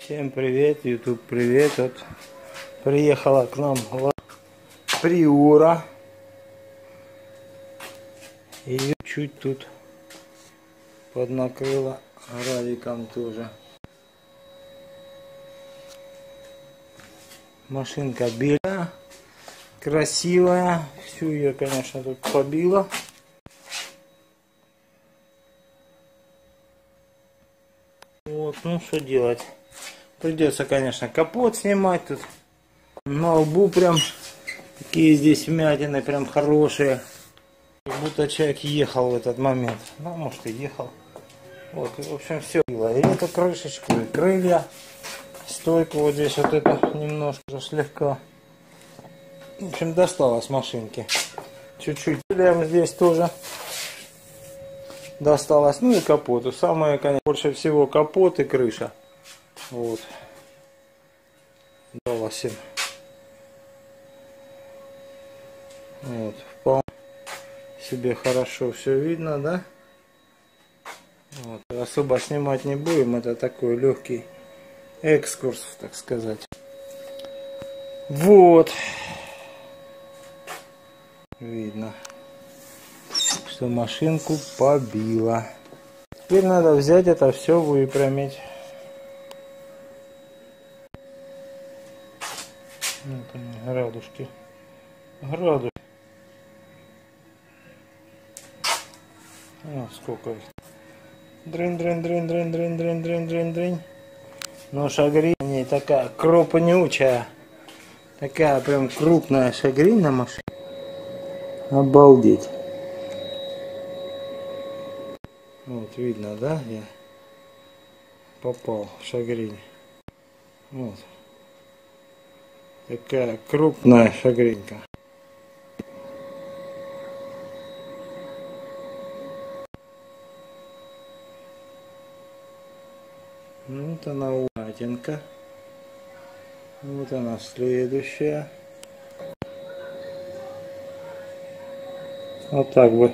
Всем привет, YouTube привет. Вот приехала к нам Приура. Ее чуть тут поднакрыла радиком тоже. Машинка белая, красивая. Всю ее, конечно, тут побила. Вот, ну что делать? Придется, конечно, капот снимать тут. На лбу прям такие здесь вмятины прям хорошие. Как будто человек ехал в этот момент. Ну, может и ехал. Вот, в общем, все. И эту крышечку, и крылья. Стойку вот здесь вот это немножко слегка. В общем, досталось машинки. Чуть-чуть прям здесь тоже досталось. Ну и капоту. Самое, конечно, больше всего капот и крыша. Вот. Далось им. Вот. Вполне себе хорошо все видно, да? Вот. Особо снимать не будем. Это такой легкий экскурс, так сказать. Вот. Видно, что машинку побило. Теперь надо взять это все выпрямить. Вот они, градушки. Градус. Вот сколько их. Дрын, дрын, дрын, дрын, дрын, дрын, дрын, дрын, дрын. Но шагрень не такая крупнючая. Такая прям крупная шагрень на машине. Обалдеть. Вот видно, да? Я попал в шагрень. Вот. Такая крупная шагренька. Ну, Вот она уматинка. Вот она следующая. Вот так бы,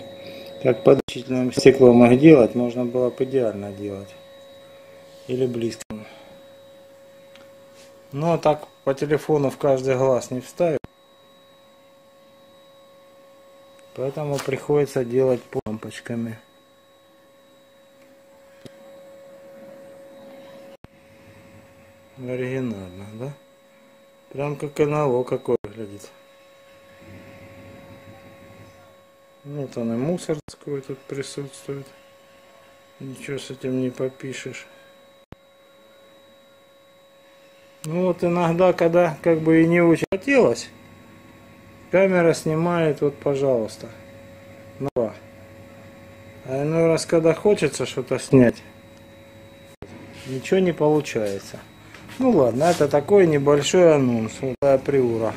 как под стеклом их делать, можно было бы идеально делать. Или близко. Ну а так по телефону в каждый глаз не вставить. Поэтому приходится делать лампочками. Оригинально, да? Прям как НЛО какой выглядит. Вот он и мусор такой тут присутствует. Ничего с этим не попишешь. Ну вот иногда, когда как бы и не очень хотелось, камера снимает, вот пожалуйста. Ну, а иной раз, когда хочется что-то снять, ничего не получается. Ну ладно, это такой небольшой анонс. Вот приура.